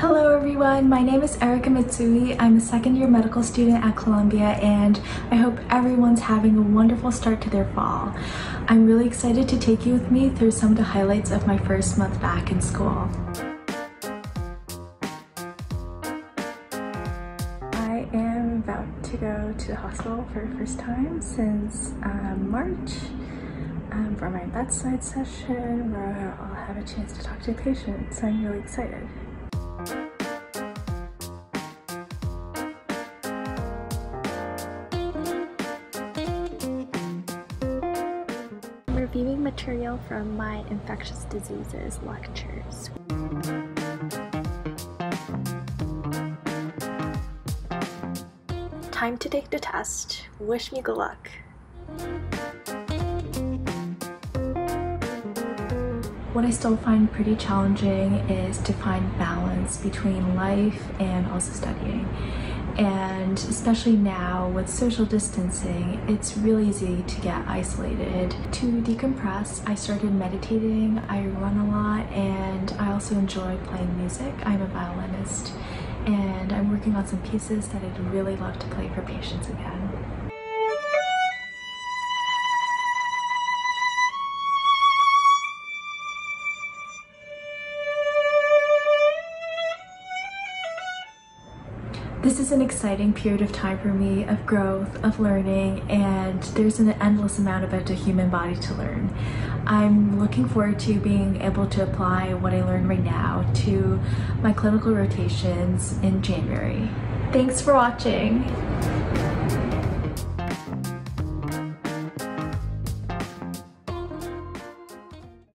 Hello everyone, my name is Erika Mitsui. I'm a second year medical student at Columbia and I hope everyone's having a wonderful start to their fall. I'm really excited to take you with me through some of the highlights of my first month back in school. I am about to go to the hospital for the first time since um, March um, for my bedside session where I'll have a chance to talk to a patient, so I'm really excited. Material from my infectious diseases lectures. Time to take the test. Wish me good luck. What I still find pretty challenging is to find balance between life and also studying. And especially now with social distancing, it's really easy to get isolated. To decompress, I started meditating, I run a lot, and I also enjoy playing music. I'm a violinist, and I'm working on some pieces that I'd really love to play for patients again. This is an exciting period of time for me of growth, of learning, and there's an endless amount about the human body to learn. I'm looking forward to being able to apply what I learned right now to my clinical rotations in January. Thanks for watching.